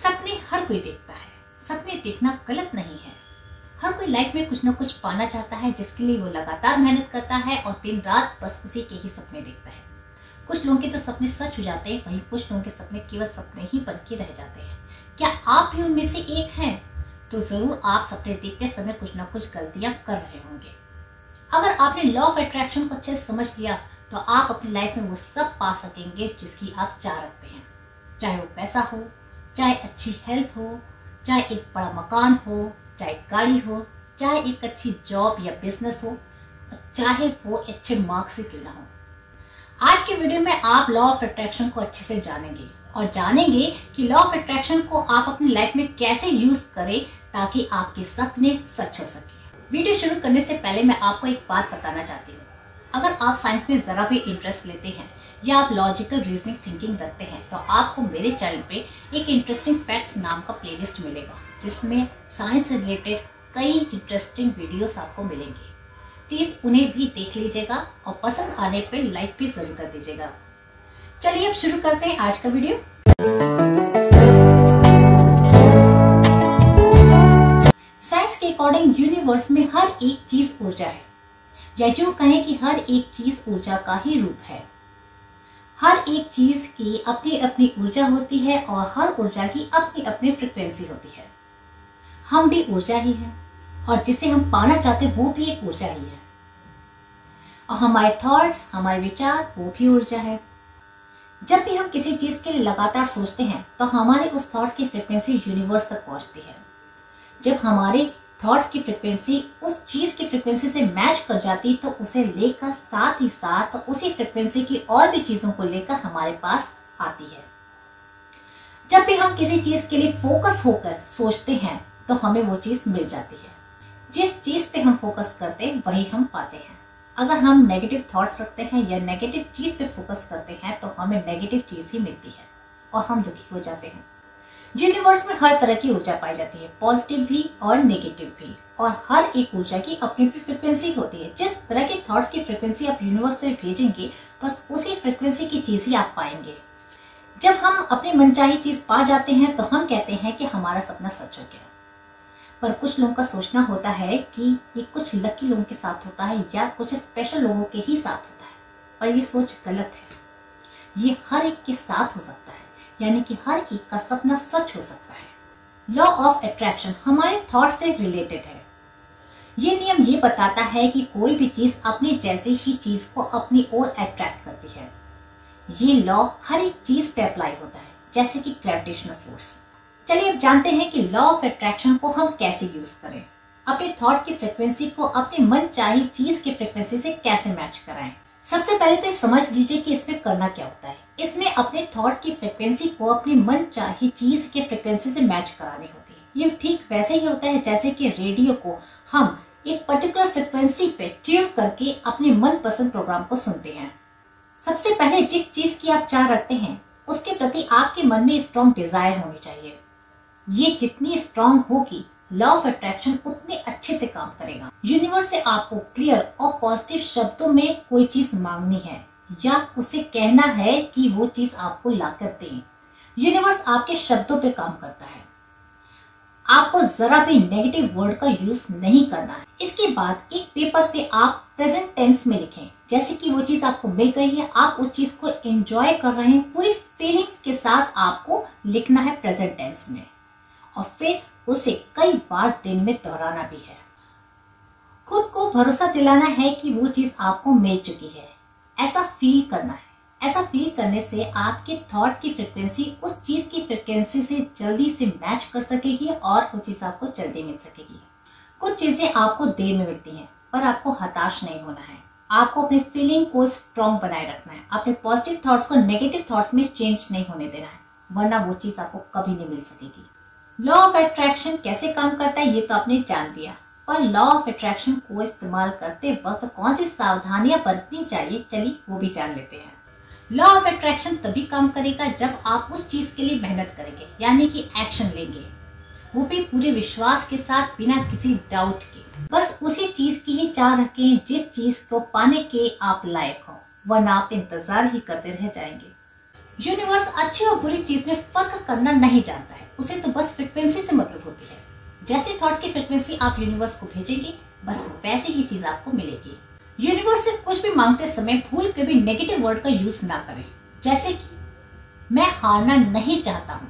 सपने हर कोई देखता है। सपने देखना गलत नहीं है। हर कोई लाइफ में कुछ ना कुछ पाना चाहता है, जिसके लिए वो लगातार मेहनत करता है और दिन रात बस उसी के ही सपने देखता है। कुछ लोगों के तो सपने सच हो जाते हैं, वहीं कुछ लोगों के सपने केवल सपने ही बन के रह जाते हैं। क्या आप भी उनमें से एक हैं? तो ज़रूर आप सपने देखते समय कुछ ना कुछ गलतियाँ कर रहे होंगे। अगर आपने लॉ ऑफ़ अट्रैक्शन को अच्छे से समझ लिया तो आप अपनी लाइफ में वो सब पा सकेंगे जिसकी आप चाह रखते हैं। चाहे वो पैसा हो चाहे अच्छी हेल्थ हो, चाहे एक बड़ा मकान हो, चाहे गाड़ी हो, चाहे एक अच्छी जॉब या बिज़नेस हो, चाहे वो अच्छे मार्क्स से क्यों ना हो। आज के वीडियो में आप लॉ ऑफ़ अट्रैक्शन को अच्छे से जानेंगे और जानेंगे कि लॉ ऑफ़ अट्रैक्शन को आप अपनी लाइफ में कैसे यूज़ करें ताकि आपके सपने सच हो सके। वीडियो शुरू करने से पहले मैं आपको एक बात बताना चाहती हूँ। अगर आप साइंस में जरा भी इंटरेस्ट लेते हैं, या आप लॉजिकल रीजनिंग थिंकिंग रखते हैं तो आपको मेरे चैनल पे एक इंटरेस्टिंग फैक्ट्स नाम का प्लेलिस्ट मिलेगा, जिसमें साइंस से रिलेटेड कई इंटरेस्टिंग वीडियोस आपको मिलेंगे। प्लीज़ उन्हें भी देख लीजिएगा और पसंद आने पे लाइक भी ज़रूर कर दीजिएगा। चलिए अब शुरू करते हैं आज का वीडियो साइंस के अकॉर्डिंग यूनिवर्स में हर एक चीज़ ऊर्जा है। या जो कहें कि हर एक चीज़ ऊर्जा का ही रूप है। हर एक चीज़ की अपनी अपनी ऊर्जा होती है और हर ऊर्जा की अपनी अपनी फ्रिक्वेंसी होती है। हम भी ऊर्जा ही है और जिसे हम पाना चाहते वो भी एक ऊर्जा ही है। और हमारे थॉट्स हमारे विचार, वो भी ऊर्जा है। जब भी हम किसी चीज़ के लिए लगातार सोचते हैं तो हमारे उस थॉट्स की फ्रिक्वेंसी यूनिवर्स तक पहुँचती है। जब हमारे थॉट्स की फ्रिक्वेंसी उस चीज़ की फ्रिक्वेंसी से मैच कर जाती तो उसे लेकर साथ ही साथ उसी फ्रिक्वेंसी की और भी चीज़ों को लेकर हमारे पास आती है। जब भी हम किसी चीज़ के लिए फोकस होकर सोचते हैं तो हमें वो चीज़ मिल जाती है। जिस चीज़ पे हम फोकस करते हैं, वही हम पाते हैं। अगर हम नेगेटिव थॉट्स रखते हैं या नेगेटिव चीज़ पे फोकस करते हैं तो हमें नेगेटिव चीज़ ही मिलती है और हम दुखी हो जाते हैं। यूनिवर्स में हर तरह की ऊर्जा पाई जाती है पॉजिटिव भी और नेगेटिव भी। और हर एक ऊर्जा की अपनी अपनी फ्रिक्वेंसी होती है। जिस तरह के थॉट्स की फ्रिक्वेंसी आप यूनिवर्स से भेजेंगे, बस उसी फ्रिक्वेंसी की चीज़ ही आप पाएँगे। जब हम अपनी मनचाही चीज़ पा जाते हैं तो हम कहते हैं कि हमारा सपना सच हो गया। पर कुछ लोगों का सोचना होता है कि ये कुछ लकी लोगों के साथ होता है या कुछ स्पेशल लोगों के ही साथ होता है। और ये सोच गलत है। ये हर एक के साथ हो सकता है। यानी कि हर एक का सपना सच हो सकता है। लॉ ऑफ़ अट्रैक्शन हमारे थॉट से रिलेटेड है। ये नियम ये बताता है कि कोई भी चीज़ अपनी जैसी ही चीज़ को अपनी ओर अट्रैक्ट करती है। ये लॉ हर एक चीज़ पे अप्लाई होता है, जैसे कि ग्रेविटेशनल फोर्स चलिए अब जानते हैं कि लॉ ऑफ़ अट्रैक्शन को हम कैसे यूज़ करें। अपने थॉट की फ्रिक्वेंसी को अपने मन चाही चीज़ की फ्रिक्वेंसी से कैसे मैच कराएँ। सबसे पहले तो समझ लीजिए कि इसमें करना क्या होता है। इसमें अपने थॉट्स की फ्रिक्वेंसी को अपनी मन चाही चीज़ के फ्रिक्वेंसी से मैच करानी होती है। ये ठीक वैसे ही होता है जैसे कि रेडियो को हम एक पर्टिकुलर फ्रिक्वेंसी पे ट्यून करके अपने मन पसंद प्रोग्राम को सुनते हैं। सबसे पहले जिस चीज़ की आप चाह रखते हैं, उसके प्रति आपके मन में स्ट्रॉन्ग डिज़ायर होनी चाहिए। ये जितनी स्ट्रॉन्ग होगी लॉ ऑफ़ अट्रैक्शन उतने अच्छे से काम करेगा। यूनिवर्स से आपको क्लियर और पॉजिटिव शब्दों में कोई चीज़ मांगनी है। या उसे कहना है कि वो चीज़ आपको ला कर दे। यूनिवर्स आपके शब्दों पे काम करता है। आपको जरा भी नेगेटिव वर्ड का यूज़ नहीं करना है। इसके बाद एक पेपर पे आप प्रेजेंट टेंस में लिखें। जैसे कि वो चीज़ आपको मिल गई है, आप उस चीज़ को एंजॉय कर रहे हैं, पूरी फीलिंग्स के साथ आपको लिखना है प्रेजेंट टेंस में। और फिर उसे कई बार दिन में दोहराना भी है। खुद को भरोसा दिलाना है कि वो चीज़ आपको मिल चुकी है। ऐसा फील करना है। ऐसा फील करने से आपके थॉट्स की फ्रिक्वेंसी उस चीज़ की फ्रिक्वेंसी से जल्दी से मैच कर सकेगी और वो चीज़ आपको जल्दी मिल सकेगी। कुछ चीज़ें आपको देर में मिलती हैं, पर आपको हताश नहीं होना है। आपको अपने फीलिंग को स्ट्रॉन्ग बनाए रखना है। अपने पॉजिटिव थॉट्स को नेगेटिव थॉट्स में चेंज नहीं होने देना है, वरना वो चीज़ आपको कभी नहीं मिल सकेगी। लॉ ऑफ़ अट्रैक्शन कैसे काम करता है, ये तो आपने जान दिया पर लॉ ऑफ़ अट्रैक्शन को इस्तेमाल करते वक्त कौन सी सावधानियाँ बरतनी चाहिए? चलिए वो भी जान लेते हैं। लॉ ऑफ़ अट्रैक्शन तभी काम करेगा जब आप उस चीज़ के लिए मेहनत करेंगे, यानी कि एक्शन लेंगे। वो भी पूरे विश्वास के साथ, बिना किसी डाउट के। बस उसी चीज़ की ही चाह रखें जिस चीज़ को पाने के आप लायक हो, वरना आप इंतज़ार ही करते रह जाएँगे। यूनिवर्स अच्छी और बुरी चीज़ में फ़र्क करना नहीं जानता है। उसे तो बस फ्रिक्वेंसी से मतलब होती है। जैसे थॉट्स की फ्रिक्वेंसी आप यूनिवर्स को भेजेंगे, बस वैसी ही चीज़ आपको मिलेगी। यूनिवर्स से कुछ भी मांगते समय भूल के भी नेगेटिव वर्ड का यूज़ ना करें। जैसे कि, मैं हारना नहीं चाहता हूँ।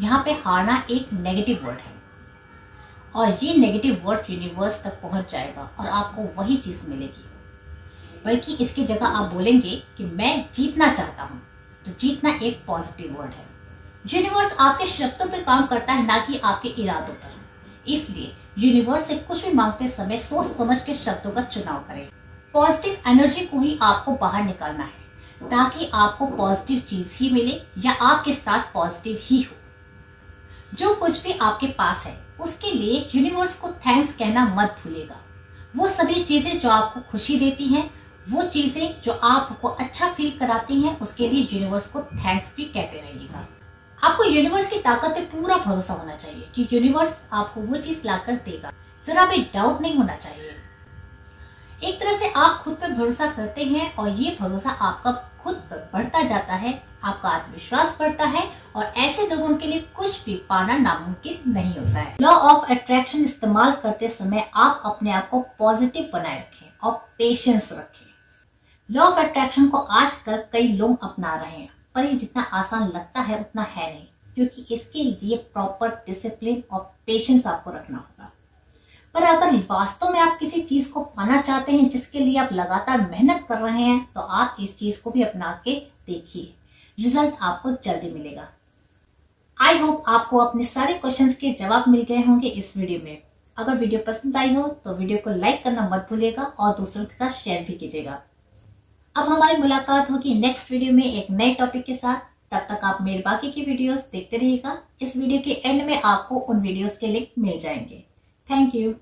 यहाँ पे हारना एक नेगेटिव वर्ड है। और ये नेगेटिव वर्ड यूनिवर्स तक पहुँच जाएगा और आपको वही चीज़ मिलेगी। बल्कि इसकी जगह आप बोलेंगे कि मैं जीतना चाहता हूँ तो जीतना एक पॉजिटिव वर्ड है। यूनिवर्स आपके शब्दों पे काम करता है, ना कि आपके इरादों पर। इसलिए यूनिवर्स से कुछ भी मांगते समय सोच समझ के शब्दों का चुनाव करें। पॉजिटिव एनर्जी को ही आपको बाहर निकालना है, ताकि आपको पॉजिटिव चीज़ ही मिले या आपके साथ पॉजिटिव ही हो। जो कुछ भी आपके पास है, उसके लिए यूनिवर्स को थैंक्स कहना मत भूलेगा। वो सभी चीज़ें जो आपको खुशी देती हैं, वो चीज़ें जो आपको अच्छा फील कराती हैं, उसके लिए यूनिवर्स को थैंक्स भी कहते रहिएगा। आपको यूनिवर्स की ताकत पे पूरा भरोसा होना चाहिए कि यूनिवर्स आपको वो चीज़ लाकर देगा। जरा भी डाउट नहीं होना चाहिए। एक तरह से आप खुद पर भरोसा करते हैं और ये भरोसा आपका खुद पर बढ़ता जाता है, आपका आत्मविश्वास बढ़ता है और ऐसे लोगों के लिए कुछ भी पाना नामुमकिन नहीं होता है। लॉ ऑफ़ अट्रैक्शन इस्तेमाल करते समय आप अपने आप को पॉजिटिव बनाए रखें और पेशेंस रखें। लॉ ऑफ़ अट्रैक्शन को आजकल कई लोग अपना रहे हैं। पर ये जितना आसान लगता है, उतना है नहीं, क्योंकि इसके लिए प्रॉपर डिसिप्लिन और पेशेंस आपको रखना होगा। पर अगर वास्तव में आप किसी चीज़ को पाना चाहते हैं, जिसके लिए आप लगातार मेहनत कर रहे हैं तो आप इस चीज़ को भी अपना के देखिए। रिज़ल्ट आपको जल्दी मिलेगा। आई होप आपको अपने सारे क्वेश्चंस के जवाब मिल गए होंगे इस वीडियो में। अगर वीडियो पसंद आई हो तो वीडियो को लाइक करना मत भूलिएगा और दूसरों के साथ शेयर भी कीजिएगा। अब हमारी मुलाकात होगी नेक्स्ट वीडियो में एक नए टॉपिक के साथ। तब तक आप मेरे बाकी की वीडियोस देखते रहिएगा। इस वीडियो के एंड में आपको उन वीडियोस के लिंक मिल जाएँगे। Thank you